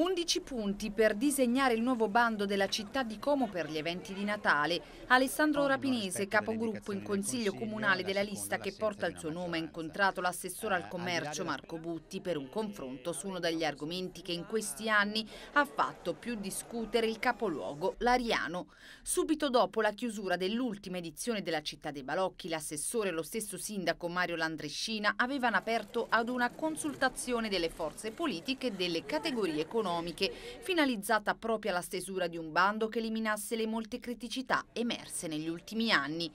11 punti per disegnare il nuovo bando della città di Como per gli eventi di Natale. Alessandro Rapinese, capogruppo in Consiglio Comunale della lista che porta il suo nome, ha incontrato l'assessore al commercio Marco Butti per un confronto su uno degli argomenti che in questi anni ha fatto più discutere il capoluogo, l'Ariano. Subito dopo la chiusura dell'ultima edizione della città dei Balocchi, l'assessore e lo stesso sindaco Mario Landrescina avevano aperto ad una consultazione delle forze politiche e delle categorie economiche economiche, finalizzata proprio alla stesura di un bando che eliminasse le molte criticità emerse negli ultimi anni.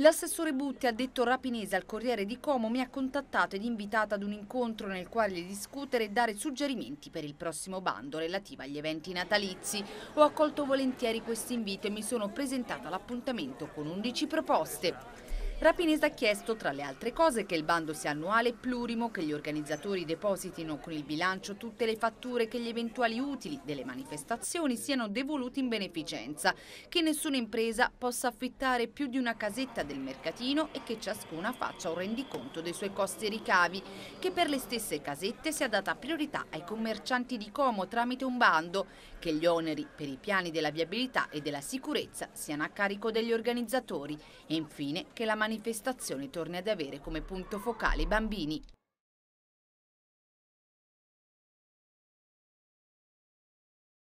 L'assessore Butti ha detto Rapinese al Corriere di Como mi ha contattato ed invitato ad un incontro nel quale discutere e dare suggerimenti per il prossimo bando relativo agli eventi natalizi. Ho accolto volentieri questo invito e mi sono presentata all'appuntamento con 11 proposte. Rapinese ha chiesto, tra le altre cose, che il bando sia annuale e plurimo, che gli organizzatori depositino con il bilancio tutte le fatture che gli eventuali utili delle manifestazioni siano devoluti in beneficenza, che nessuna impresa possa affittare più di una casetta del mercatino e che ciascuna faccia un rendiconto dei suoi costi e ricavi, che per le stesse casette sia data priorità ai commercianti di Como tramite un bando, che gli oneri per i piani della viabilità e della sicurezza siano a carico degli organizzatori e infine che la manifestazione torni ad avere come punto focale i bambini.